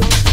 radio.